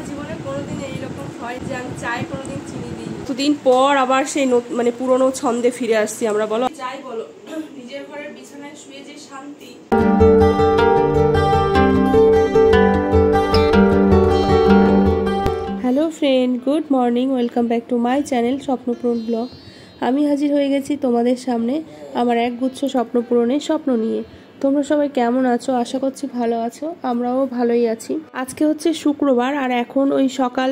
আমার জীবনে কোনোদিন এইরকম হয় যে আমি চাই কোনোদিন চিনি দিই দুদিন পর আবার সেই মানে পুরনো ছন্দে ফিরে আসছি আমরা বলো। যাই বলো নিজের ঘরের বিছানায় শুয়ে যে শান্তি। Hello friend good morning welcome back to my channel Swapnapuran blog. আমি হাজির হয়ে গেছি তোমাদের সামনে আমার এক গুচ্ছ স্বপ্ন পূরণের স্বপ্ন নিয়ে। তোমরা সবাই কেমন আছো? আশা করছি ভালো আছো। আমরাও ভালোই আছি। আজকে হচ্ছে শুক্রবার, আর এখন ওই সকাল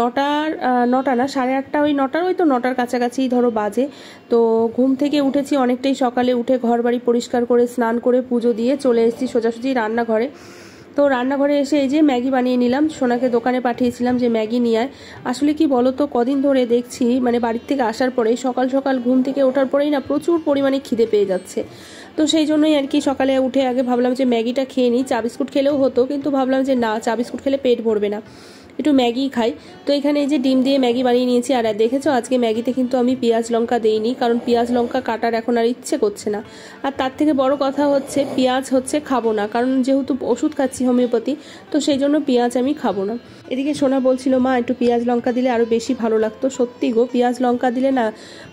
নটার নটা না, সাড়ে আটটা ওই নটার, ওই তো নটার কাছাকাছি ধরো বাজে। তো ঘুম থেকে উঠেছি, অনেকটাই সকালে উঠে ঘর বাড়ি পরিষ্কার করে, স্নান করে, পুজো দিয়ে চলে এসেছি সোজাসুজি রান্নাঘরে। তো রান্নাঘরে এসে এই যে ম্যাগি বানিয়ে নিলাম, সোনাকে দোকানে পাঠিয়েছিলাম যে ম্যাগি নিয়ে আয়। আসলে কি বলো তো কদিন ধরে দেখছি মানে বাড়ির থেকে আসার পরে সকাল সকাল ঘুম থেকে ওঠার পরেই না প্রচুর পরিমাণে খিদে পেয়ে যাচ্ছে। তো সেই জন্যই আর কি সকালে উঠে আগে ভাবলাম যে ম্যাগিটা খেয়ে নিই। চা বিস্কুট খেলেও হতো, কিন্তু ভাবলাম যে না, চা বিস্কুট খেলে পেট ভরবে না। একটু ম্যাগি খাই। তো এখানে এই যে ডিম দিয়ে ম্যাগি বানিয়ে নিয়েছি, আর দেখেছ আজকে ম্যাগিতে কিন্তু আমি পেঁয়াজ লঙ্কা দেইনি, কারণ পেঁয়াজ লঙ্কা কাটার এখন আর ইচ্ছে করছে না। আর তার থেকে বড় কথা হচ্ছে, পেঁয়াজ হচ্ছে খাব না, কারণ যেহেতু ওষুধ খাচ্ছি হোমিওপ্যাথি, তো সেই জন্য পেঁয়াজ আমি খাব না। এদিকে সোনা বলছিল, মা, একটু পেঁয়াজ লঙ্কা দিলে আরও বেশি ভালো লাগতো। সত্যি গো, পেঁয়াজ লঙ্কা দিলে না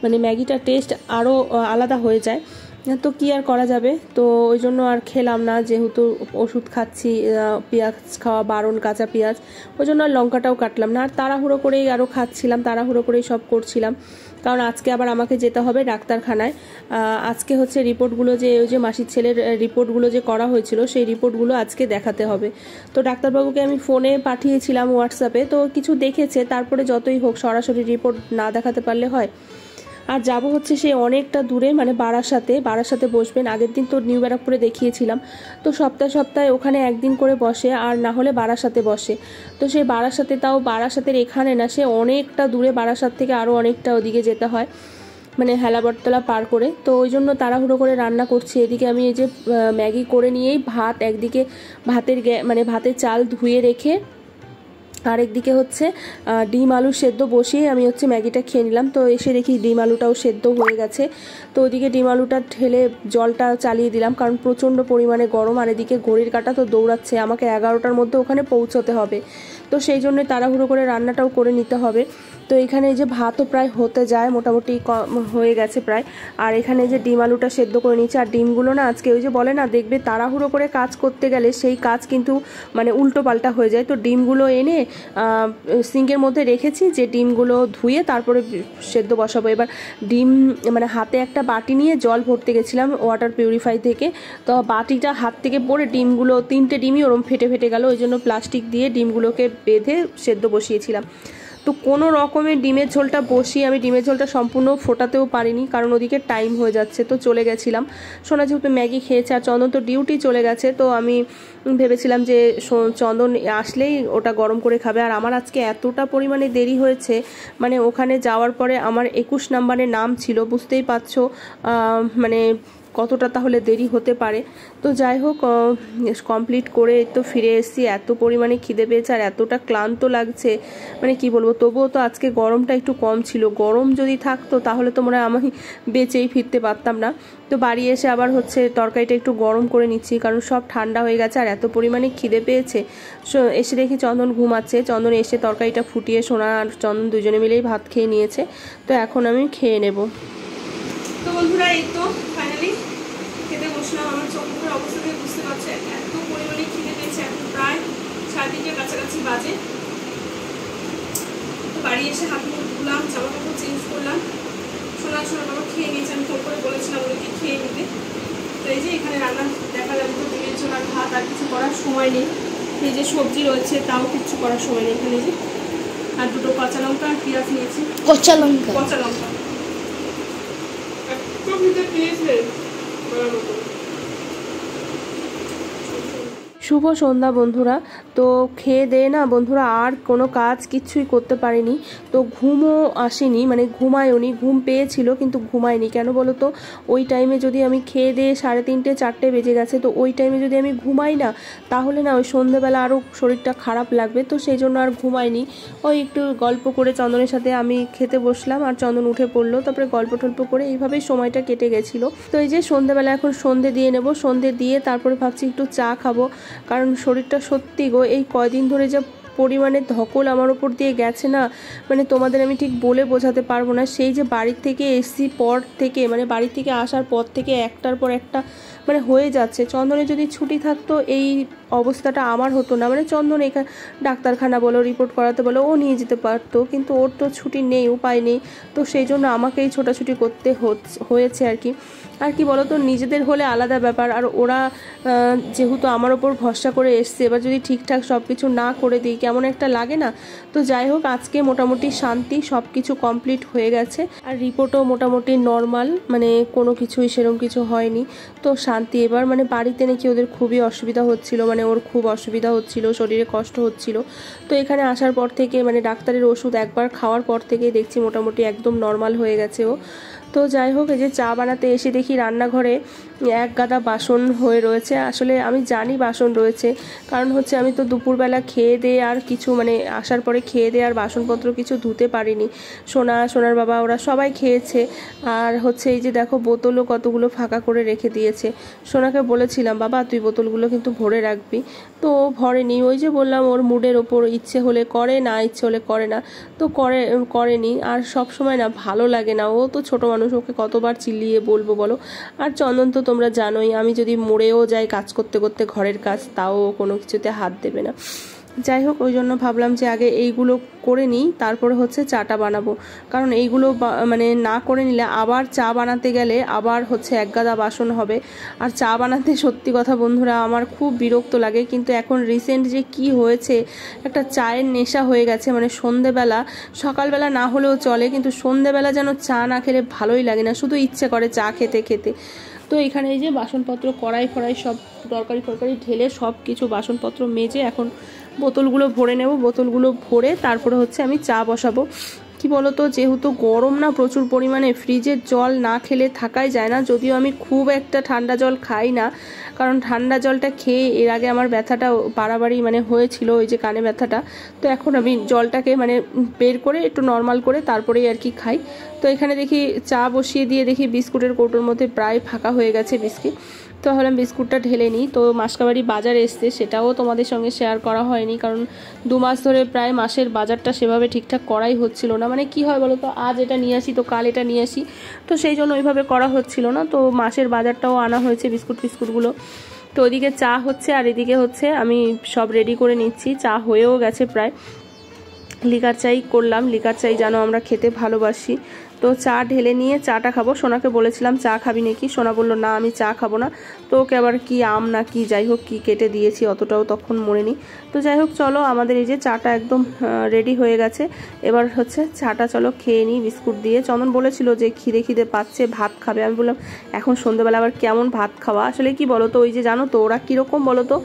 মানে ম্যাগিটার টেস্ট আরও আলাদা হয়ে যায়। তো কি আর করা যাবে? তো ওই জন্য আর খেলাম না, যেহেতু ওষুধ খাচ্ছি পেঁয়াজ খাওয়া, বারণ, কাঁচা পেঁয়াজ, ওই জন্য আর লঙ্কাটাও কাটলাম না। আর তাড়াহুড়ো করেই আরও খাচ্ছিলাম, তাড়াহুড়ো করেই সব করছিলাম। কারণ আজকে আবার আমাকে যেতে হবে ডাক্তারখানায়। আজকে হচ্ছে রিপোর্টগুলো যে, ওই যে মাসির ছেলের রিপোর্টগুলো যে করা হয়েছিল, সেই রিপোর্টগুলো আজকে দেখাতে হবে। তো ডাক্তারবাবুকে আমি ফোনে পাঠিয়েছিলাম হোয়াটসঅ্যাপে, তো কিছু দেখেছে, তারপরে যতই হোক সরাসরি রিপোর্ট না দেখাতে পারলে হয়। আর যাব হচ্ছে সে অনেকটা দূরে মানে বারাসাতে। বারাসাতে বসবেন। আগের দিন তো নিউ ব্যারাকপুরে দেখিয়েছিলাম। তো সপ্তাহে সপ্তাহে ওখানে একদিন করে বসে, আর না হলে বারাসাতে বসে। তো সেই বারাসাতে তাও বারাসাতের এখানে না, সে অনেকটা দূরে, বারাসাত থেকে আরও অনেকটা ওদিকে যেতে হয় মানে হেলাবরতলা পার করে। তো ওই জন্য তাড়াহুড়ো করে রান্না করছি। এদিকে আমি এই যে ম্যাগি করে নিয়েই ভাত, একদিকে ভাতের মানে ভাতের চাল ধুয়ে রেখে আর একদিকে হচ্ছে ডিম আলু সেদ্ধ বসিয়ে আমি হচ্ছে ম্যাগিটা খেয়ে নিলাম। তো এসে দেখি ডিম আলুটাও সেদ্ধ হয়ে গেছে। তো ওইদিকে ডিম আলুটা ঢেলে জলটা চালিয়ে দিলাম কারণ প্রচণ্ড পরিমাণে গরম আর এদিকে ঘড়ির কাটা তো দৌড়াচ্ছে। আমাকে এগারোটার মধ্যে ওখানে পৌঁছতে হবে। তো সেই জন্য তাড়াহুড়ো করে রান্নাটাও করে নিতে হবে। তো এখানে যে ভাতও প্রায় হতে যায়, মোটামুটি হয়ে গেছে প্রায়। আর এখানে যে ডিম আলুটা সেদ্ধ করে নিচ্ছে আর ডিমগুলো না আজকে ওই যে বলে না, দেখবে তাড়াহুড়ো করে কাজ করতে গেলে সেই কাজ কিন্তু মানে উল্টো পাল্টা হয়ে যায়। তো ডিমগুলো এনে সিঙ্কের মধ্যে রেখেছি, যে ডিমগুলো ধুয়ে তারপরে সেদ্ধ বসাবো। এবার ডিম মানে হাতে একটা বাটি নিয়ে জল ভরতে গেছিলাম ওয়াটার পিউরিফাই থেকে। তো বাটিটা হাত থেকে পড়ে ডিমগুলো, তিনটে ডিমই ওরম ফেটে ফেটে গেল। ওই জন্য প্লাস্টিক দিয়ে ডিমগুলোকে বেঁধে সেদ্ধ বসিয়েছিলাম। তো কোনো রকমের ডিমের ঝোলটা বসিয়ে আমি ডিমের ঝোলটা সম্পূর্ণ ফোটাতেও পারিনি, কারণ ওদিকে টাইম হয়ে যাচ্ছে, তো চলে গেছিলাম। সোনা যেহেতু ম্যাগি খেয়েছে আর চন্দন তো ডিউটি চলে গেছে, তো আমি ভেবেছিলাম যে চন্দন আসলেই ওটা গরম করে খাবে। আর আমার আজকে এতটা পরিমাণে দেরি হয়েছে মানে ওখানে যাওয়ার পরে আমার একুশ নাম্বারের নাম ছিল, বুঝতেই পারছ মানে কতটা তাহলে দেরি হতে পারে? তো যাই হোক কমপ্লিট করে তো ফিরে এসেছি। এত পরিমাণে খিদে পেয়েছে আর এতটা ক্লান্ত লাগছে। মানে কি বলব, তবুও তো আজকে গরমটা একটু কম ছিল। গরম যদি থাকতো তাহলে তো মনে হয় আমি বেঁচেই ফিরতে পারতাম না। তো বাড়ি এসে আবার হচ্ছে তরকারিটা একটু গরম করে নিচ্ছি, কারণ সব ঠান্ডা হয়ে গেছে আর এত পরিমাণে খিদে পেয়েছে। এসে দেখি চন্দন ঘুমাচ্ছে। চন্দন এসে তরকারিটা ফুটিয়ে সোনা আর চন্দন দুজনে মিলেই ভাত খেয়ে নিয়েছে। তো এখন আমি খেয়ে নেব। তো বন্ধুরা এই তো ফাইনালি খেতে বসলাম। আমার চোখ মুখের অবস্থা থেকে বুঝতে পারছে এত পরিমাণে খিদে পেয়েছে এখন প্রায় সাড়ে তিনটের কাছাকাছি বাজে। তো বাড়ি এসে হাত মুখ ধুলাম জামা কাপড় চেঞ্জ করলাম। সোনা সোনা বাবা খেয়ে নিয়েছে আমি ফোন করে বলেছিলাম ওদেরকে খেয়ে নিতে। তো এই যে এখানে রান্না দেখালাম তো ডিমের ঝোল আর ভাত আর কিছু করার সময় নেই। এই যে সবজি রয়েছে তাও কিচ্ছু করার সময় নেই এখানে যে। আর দুটো কাঁচা লঙ্কা আর পেঁয়াজ নিয়েছি। কচা লঙ্কা। পচা লঙ্কা। একদম ভিতরে পেয়েছে বলার মতো শুভ সন্ধ্যা বন্ধুরা। তো খেয়ে দেয়ে না বন্ধুরা আর কোনো কাজ কিচ্ছুই করতে পারিনি। তো ঘুমও আসেনি মানে ঘুমায়নি, ঘুম পেয়েছিল কিন্তু ঘুমায়নি। কেন বলো তো? ওই টাইমে যদি আমি খেয়ে দিয়ে সাড়ে তিনটে, চারটে বেজে গেছে, তো ওই টাইমে যদি আমি ঘুমাই না, তাহলে না ওই সন্ধ্যেবেলা আরও শরীরটা খারাপ লাগবে। তো সেই জন্য আর ঘুমাইনি। ওই একটু গল্প করে চন্দনের সাথে আমি খেতে বসলাম আর চন্দন উঠে পড়ল। তারপরে গল্প টল্প করে এইভাবেই সময়টা কেটে গেছিল। তো এই যে সন্ধ্যেবেলা এখন সন্ধে দিয়ে নেব। সন্ধে দিয়ে তারপরে ভাবছি একটু চা খাব। কারণ শরীরটা সত্যি গো, এই কয়দিন ধরে যা পরিমাণে ধকল আমার ওপর দিয়ে গেছে না মানে তোমাদের আমি ঠিক বলে বোঝাতে পারব না। সেই যে বাড়ির থেকে এসি পর থেকে মানে বাড়ি থেকে আসার পর থেকে একটার পর একটা মানে হয়ে যাচ্ছে। চন্দনে যদি ছুটি থাকতো, এই অবস্থাটা আমার হতো না। মানে চন্দন এখানে ডাক্তারখানা বলো রিপোর্ট করাতে বলো, ও নিয়ে যেতে পারতো। কিন্তু ওর তো ছুটি নেই, উপায় নেই। তো সেই জন্য আমাকেই ছোটাছুটি করতে হয়েছে আর কি। আর কি বলতো, নিজেদের হলে আলাদা ব্যাপার। আর ওরা যেহেতু আমার ওপর ভরসা করে এসছে, এবার যদি ঠিকঠাক সব কিছু না করে দিই, কেমন একটা লাগে না? তো যাই হোক, আজকে মোটামুটি শান্তি সব কিছু কমপ্লিট হয়ে গেছে। আর রিপোর্টও মোটামুটি নর্মাল মানে কোনো কিছুই সেরকম কিছু হয়নি। তো শান্তি এবার মানে বাড়িতে নাকি ওদের খুবই অসুবিধা হচ্ছিল। মানে ওর খুব অসুবিধা হচ্ছিল, শরীরে কষ্ট হচ্ছিল। তো এখানে আসার পর থেকে মানে ডাক্তারের ওষুধ একবার খাওয়ার পর থেকে দেখছি মোটামুটি একদম নর্মাল হয়ে গেছে ও। তো যাই হোক, এই যে চা বানাতে এসে দেখি রান্নাঘরে এক গাদা বাসন হয়ে রয়েছে। আসলে আমি জানি বাসন রয়েছে, কারণ হচ্ছে আমি তো দুপুরবেলা খেয়ে দিয়ে আর কিছু মানে আসার পরে খেয়ে দিয়ে আর বাসনপত্র কিছু ধুতে পারিনি। সোনা, সোনার বাবা ওরা সবাই খেয়েছে। আর হচ্ছে এই যে দেখো, বোতলও কতগুলো ফাঁকা করে রেখে দিয়েছে। সোনাকে বলেছিলাম, বাবা, তুই বোতলগুলো কিন্তু ভরে রাখবি। তো ভরেনি। ওই যে বললাম, ওর মুডের ওপর ইচ্ছে হলে করে, না ইচ্ছে হলে করে না। তো করে, করেনি। আর সব সময় না ভালো লাগে না। ও তো ছোটো মানুষ ওকে কতবার চিল্লিয়ে বলব বলো? আর চন্দন তো তোমরা জানোই, আমি যদি মরেও যাই কাজ করতে করতে ঘরের কাজ, তাও কোনো কিছুতে হাত দেবে না। যাই হোক, ওই জন্য ভাবলাম যে আগে এইগুলো করে নিই, তারপরে হচ্ছে চাটা বানাবো। কারণ এইগুলো মানে না করে নিলে আবার চা বানাতে গেলে আবার হচ্ছে এক গাদা বাসন হবে। আর চা বানাতে সত্যি কথা বন্ধুরা, আমার খুব বিরক্ত লাগে। কিন্তু এখন রিসেন্ট যে কি হয়েছে, একটা চায়ের নেশা হয়ে গেছে মানে সন্ধেবেলা, সকালবেলা না হলেও চলে, কিন্তু সন্ধেবেলা যেন চা না খেলে ভালোই লাগে না, শুধু ইচ্ছে করে চা খেতে খেতে। তো এখানে এই যে বাসনপত্র কড়াই ফড়াই সব তরকারি ফরকারি ঢেলে সব কিছু বাসনপত্র মেজে এখন বোতলগুলো ভরে নেব, বোতলগুলো ভরে তারপরে হচ্ছে আমি চা বসাবো। কি বলতো, যেহেতু গরম না, প্রচুর পরিমাণে ফ্রিজের জল না খেলে থাকাই যায় না। যদিও আমি খুব একটা ঠান্ডা জল খাই না, কারণ ঠান্ডা জলটা খেয়ে এর আগে আমার ব্যথাটা বাড়াবাড়ি মানে হয়েছিল, ওই যে কানে ব্যথাটা। তো এখন আমি জলটাকে মানে বের করে একটু নর্মাল করে তারপরেই আর কি খাই। তো এখানে দেখি চা বসিয়ে দিয়ে দেখি বিস্কুটের কৌটোর মধ্যে প্রায় ফাঁকা হয়ে গেছে বিস্কিট। তো ভাবলাম বিস্কুটটা ঢেলে নিই। তো মাসকাবাড়ি বাজার এসছে, সেটাও তোমাদের সঙ্গে শেয়ার করা হয়নি, কারণ দু মাস ধরে প্রায় মাসের বাজারটা সেভাবে ঠিকঠাক করাই হচ্ছিল না। মানে কি হয় বলো তো আজ এটা নিয়ে আসি তো কাল এটা নিয়ে আসি। তো সেই জন্য ওইভাবে করা হচ্ছিল না। তো মাসের বাজারটাও আনা হয়েছে বিস্কুট ফিস্কুটগুলো। তো ওইদিকে চা হচ্ছে আর এদিকে হচ্ছে আমি সব রেডি করে নিচ্ছি। চা হয়েও গেছে প্রায়। লিকার চাই করলাম, লিকার চাই যেন আমরা খেতে ভালোবাসি। তো চা ঢেলে নিয়ে চাটা খাব। সোনাকে বলেছিলাম, চা খাবি নাকি? সোনা বলল, না, আমি চা খাব না। তো ওকে আবার কি আম না কি যাই হোক, কি কেটে দিয়েছি, অতটাও তখন মনে নি তো যাই হোক, চলো আমাদের এই যে চাটা একদম রেডি হয়ে গেছে। এবার হচ্ছে চাটা চলো খেয়ে নিই, বিস্কুট দিয়ে। চন্দন বলেছিল যে খিদে খিদে পাচ্ছে, ভাত খাবে। আমি বললাম, এখন সন্ধ্যেবেলা আবার কেমন ভাত খাওয়া? আসলে কি বলো তো ওই যে জানো তো, ওরা কীরকম বলো তো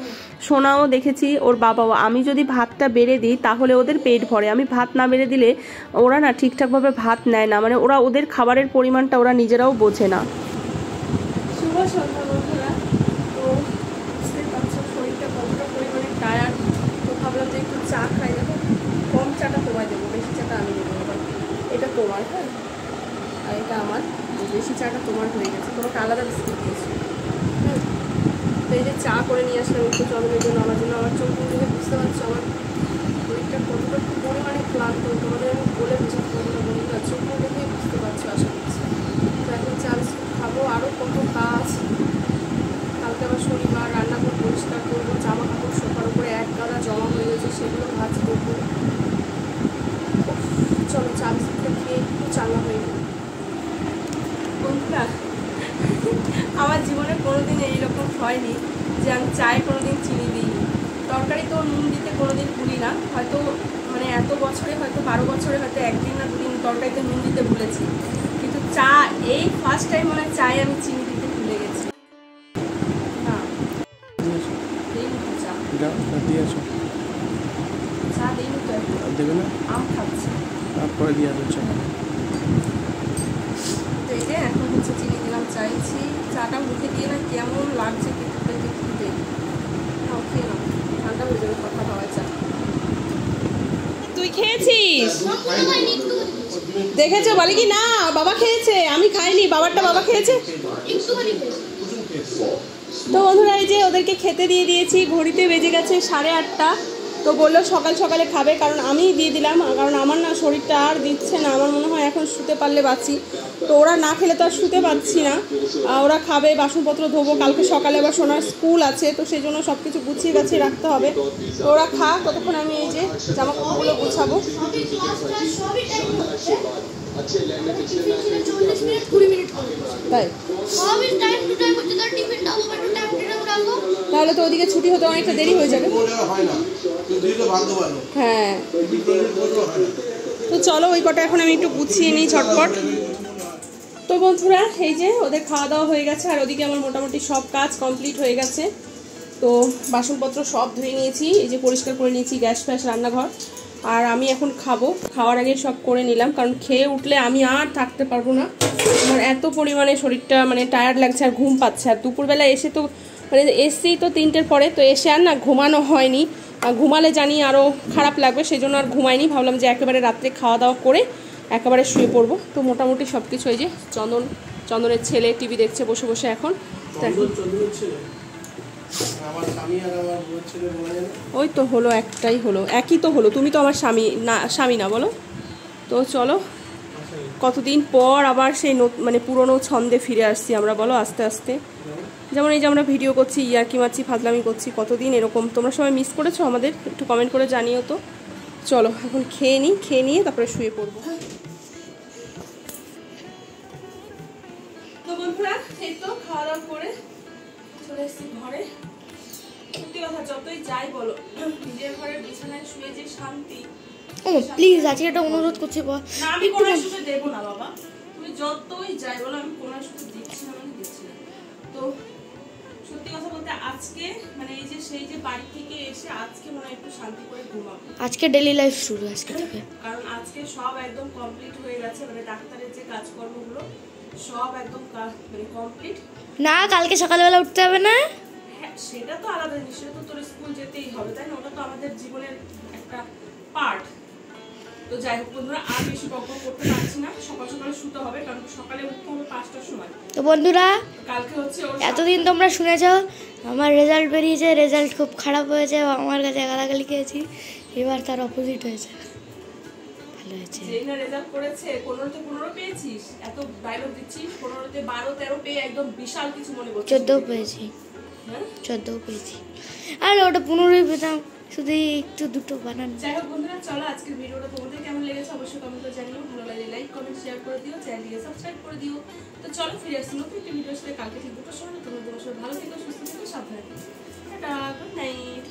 সোনাও দেখেছি, ওর বাবাও। আমি যদি ভাতটা বেড়ে দিই, তাহলে ওদের পেট ভরে। আমি ভাত না বেড়ে দিলে ওরা না ঠিকঠাকভাবে ভাত নেয় না। মানে ওরা ওদের খাবারের পরিমাণটা ওরা নিজেরাও বোঝে না। সন্ধ্যা তো বুঝতে শরীরটা কতটা পরিমাণে টায়ার্ড তো ভাবলাম যে একটু চা কম দেবো, বেশি চাটা আমি দেবো এটা হ্যাঁ? আর এটা আমার বেশি হয়ে গেছে আলাদা হ্যাঁ? যে চা করে নিয়ে একটু জন্য, আমার জন্য আমার চোখ বুঝতে পারছ, আমার শরীরটা কতটা পরিমাণে ক্লান্ত, তোমাদের বুঝতে পারছ আশা করছি। তো এখন চা খাব আরও কত কাজ কালকে আবার শনিবার, রান্নাঘর পরিষ্কার করব জামা কাপড় সোফার উপরে এক গাদা জমা হয়ে গেছে, সেগুলো ভাজ করব। চলো চা খেয়ে একটু চাঙ্গা হয়ে গেল। বন্ধুরা, আমার জীবনে কোনোদিন এইরকম হয়নি যে আমি চায়ে কোনোদিন চিনি দিইনি। তরকারি তো নুন দিতে কোনোদিন ভুলি না, হয়তো মানে এত বছরে হয়তো বারো বছরে হয়তো একদিন না দুদিন তরকারিতে নুন দিতে ভুলেছি। কিন্তু চা এই ফার্স্ট টাইম মনে হয় চায়ে আমি চিনি দিতে ভুলে গেছি। হ্যাঁ। চা। দেবে না? আম খাচ্ছি। তারপরে দিয়ে তো এই যে এখন হচ্ছে চিনি দিলাম চাইছি। চাটা মুখে দিয়ে না কেমন লাগছে খেতে খেতে নাও খেয়ে নাও ঠান্ডা হয়ে যাবে কথা পাওয়া চা তুই খেয়েছিস? দেখেছ? বলে কি, না, বাবা খেয়েছে, আমি খাইনি, বাবারটা বাবা খেয়েছে। তো বন্ধুরা, এই যে ওদেরকে খেতে দিয়ে দিয়েছি, ঘড়িতে বেজে গেছে সাড়ে আটটা। তো বলল সকাল সকালে খাবে, কারণ আমিই দিয়ে দিলাম, কারণ আমার না শরীরটা আর দিচ্ছে না, আমার মনে হয় এখন শুতে পারলে বাঁচি। তো ওরা না খেলে তো আর শুতে পারছি না। ওরা খাবে, বাসনপত্র ধোবো, কালকে সকালে আবার সোনার স্কুল আছে, তো সেই জন্য সব কিছু গুছিয়ে গাছিয়ে রাখতে হবে। তো ওরা খা, ততক্ষণ আমি এই যে জামাকাপড়গুলো গুছাবো। করে তাই? তাহলে তো ওদিকে ছুটি হতে অনেকটা দেরি হয়ে যাবে। হয় তো চলো ওই কটা এখন আমি একটু গুছিয়ে নিই ঝটপট। তো বন্ধুরা এই যে ওদের খাওয়া দাওয়া হয়ে গেছে আর ওদিকে আমার মোটামুটি সব কাজ কমপ্লিট হয়ে গেছে। তো বাসনপত্র সব ধুয়ে নিয়েছি এই যে পরিষ্কার করে নিয়েছি গ্যাস ফ্যাস রান্নাঘর। আর আমি এখন খাব। খাওয়ার আগে সব করে নিলাম, কারণ খেয়ে উঠলে আমি আর থাকতে পারব না। আমার এত পরিমাণে শরীরটা মানে টায়ার্ড লাগছে আর ঘুম পাচ্ছে। আর দুপুরবেলা এসে তো মানে এসেই তো তিনটের পরে, তো এসে আর না ঘুমানো হয়নি। ঘুমালে জানি আরও খারাপ লাগবে সেই জন্য আর ঘুমাইনি। ভাবলাম যে একেবারে রাত্রে খাওয়া দাওয়া করে একেবারে শুয়ে পড়ব। তো মোটামুটি সব কিছু এই যে চন্দন, চন্দনের ছেলে টিভি দেখছে, বসে বসে এখন। ওই তো হলো, একটাই হলো। একই তো হলো। তুমি তো আমার স্বামী, না স্বামী না, বলো। তো চলো। কতদিন পর আবার সেই মানে পুরনো ছন্দে ফিরে আসছি আমরা, বলো, আস্তে আস্তে। যেমন এই যে আমরা ভিডিও করছি, ইয়ার্কি মারছি, ফাজলামি করছি, কতদিন এরকম? তোমরা সবাই মিস করেছ আমাদের? একটু কমেন্ট করে জানিও তো। চলো, এখন খেয়ে নিই, খেয়ে নিয়ে তারপরে শুয়ে পড়ব। খাওয়া দাওয়া করে চলে ঘরে। কথা যতই যাই বলো নিজের বিছানায় শুয়ে যে শান্তি ও প্লিজ আজকে একটা অনুরোধ করছি আমি কোনো সুযোগ দেবো না বাবা। তুমি যতই যাই বলো আমি কোনো সুযোগ দিচ্ছি না মানে দিচ্ছি না। তো সত্যি কথা বলতে আজকে মানে এই যে সেই যে বাড়ি থেকে এসে আজকে মনে একটু শান্তি করে ঘুমাবো। আজকে ডেলি লাইফ শুরু আজকে থেকে। কারণ আজকে সব একদম কমপ্লিট হয়ে গেছে মানে ডাক্তারের যে কাজকর্মগুলো সব একদম মানে কমপ্লিট না কালকে সকালবেলা উঠতে হবে না। সেটা তো আলাদা জিনিস সেটা তো তোর স্কুল যেতেই হবে তাই না? ওটা তো আমাদের জীবনের একটা পার্ট তো যাই হোক বন্ধুরা আর বেশি বকবক করতে পারছি না। সকাল সকালে শুতে হবে কারণ সকালে উঠতে হবে পাঁচটার সময়। তো বন্ধুরা কালকে হচ্ছে এতদিন তোমরা শুনেছ আমার রেজাল্ট বেরিয়েছে রেজাল্ট খুব খারাপ হয়েছে আমার কাছে গালাগালি খেয়েছি এবার তার অপোজিট হয়েছে। ভালো হয়েছে। যেই না রেজাল্ট করেছে পনেরোতে পনেরো পেয়েছিস? এত ডায়লগ দিচ্ছিস পনেরোতে বারো তেরো পেয়ে একদম বিশাল কিছু মনে করছিস। চোদ্দও পেয়েছি? চোদ্দও পেয়েছি আর ওটা পনেরোই পেতাম শুধু একটু দুটো বানান। যাই হোক বন্ধুরা, চলো আজকের ভিডিওটা তোমাদের কেমন লেগেছে অবশ্যই কমেন্ট করে জানিও। ভালো লাগলে লাইক কমেন্ট শেয়ার করে দিও চ্যানেলটিকে সাবস্ক্রাইব করে দিও। তো চলো ফিরে আসছি নতুন একটি ভিডিওর সাথে। কালকে ঠিক দুটোর সময় তোমার তোমার ভালো থেকো, সুস্থ থেকো, সাবধানে টাটা গুড নাইট